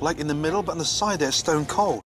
like in the middle, but on the side they're stone cold.